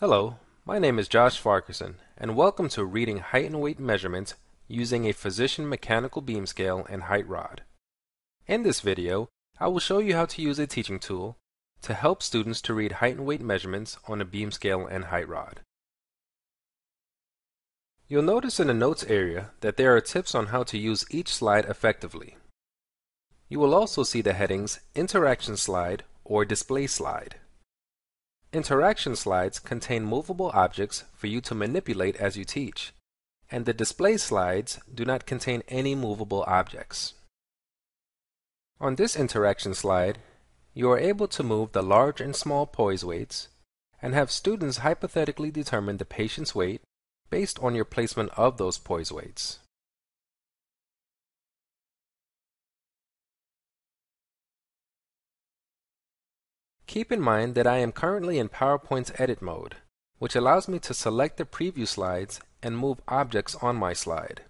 Hello, my name is Josh Farquharson, and welcome to Reading Height and Weight Measurements using a Physician Mechanical Beam Scale and Height Rod. In this video, I will show you how to use a teaching tool to help students to read height and weight measurements on a beam scale and height rod. You'll notice in the notes area that there are tips on how to use each slide effectively. You will also see the headings Interaction Slide or Display Slide. Interaction slides contain movable objects for you to manipulate as you teach, and the display slides do not contain any movable objects. On this interaction slide, you are able to move the large and small poise weights and have students hypothetically determine the patient's weight based on your placement of those poise weights. Keep in mind that I am currently in PowerPoint's edit mode, which allows me to select the preview slides and move objects on my slide.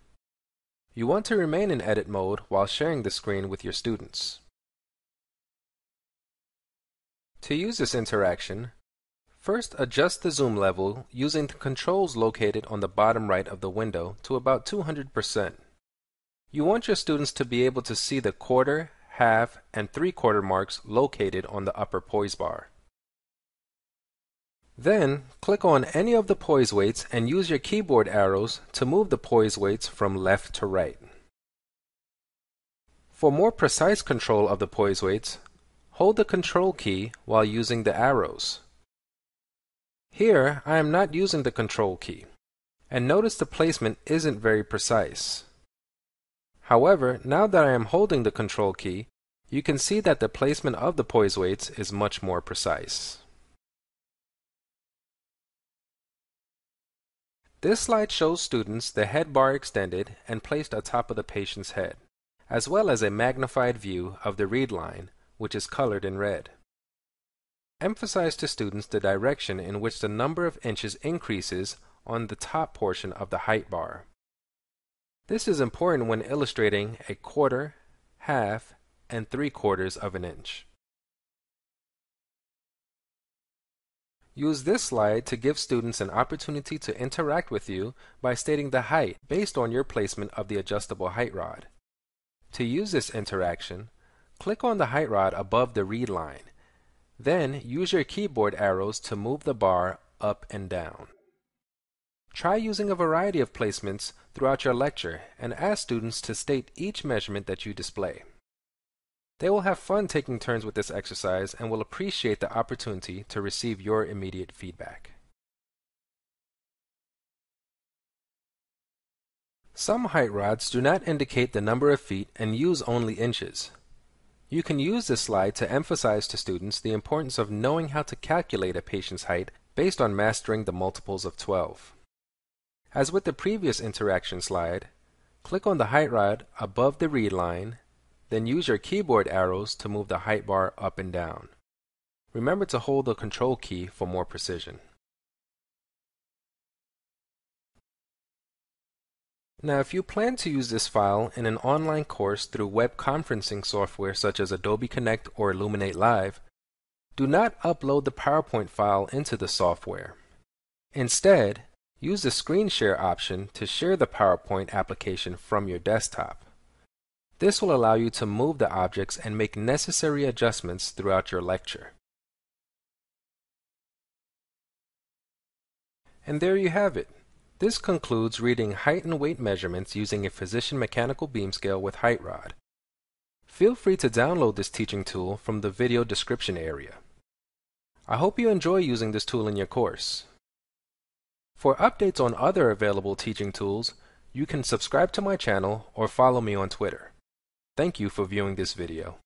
You want to remain in edit mode while sharing the screen with your students. To use this interaction, first adjust the zoom level using the controls located on the bottom right of the window to about 200%. You want your students to be able to see the quarter, half, and three-quarter marks located on the upper poise bar. Then, click on any of the poise weights and use your keyboard arrows to move the poise weights from left to right. For more precise control of the poise weights, hold the Control key while using the arrows. Here, I am not using the Control key, and notice the placement isn't very precise. However, now that I am holding the Control key, you can see that the placement of the poise weights is much more precise. This slide shows students the head bar extended and placed atop of the patient's head, as well as a magnified view of the read line, which is colored in red. Emphasize to students the direction in which the number of inches increases on the top portion of the height bar. This is important when illustrating a quarter, half, and three quarters of an inch. Use this slide to give students an opportunity to interact with you by stating the height based on your placement of the adjustable height rod. To use this interaction, click on the height rod above the read line. Then use your keyboard arrows to move the bar up and down. Try using a variety of placements throughout your lecture and ask students to state each measurement that you display. They will have fun taking turns with this exercise and will appreciate the opportunity to receive your immediate feedback. Some height rods do not indicate the number of feet and use only inches. You can use this slide to emphasize to students the importance of knowing how to calculate a patient's height based on mastering the multiples of 12. As with the previous interaction slide, click on the height rod above the read line, then use your keyboard arrows to move the height bar up and down. Remember to hold the Control key for more precision. Now, if you plan to use this file in an online course through web conferencing software such as Adobe Connect or Elluminate Live, do not upload the PowerPoint file into the software. Instead, Use the Screen Share option to share the PowerPoint application from your desktop. This will allow you to move the objects and make necessary adjustments throughout your lecture. And there you have it. This concludes reading height and weight measurements using a physician mechanical beam scale with height rod. Feel free to download this teaching tool from the video description area. I hope you enjoy using this tool in your course. For updates on other available teaching tools, you can subscribe to my channel or follow me on Twitter. Thank you for viewing this video.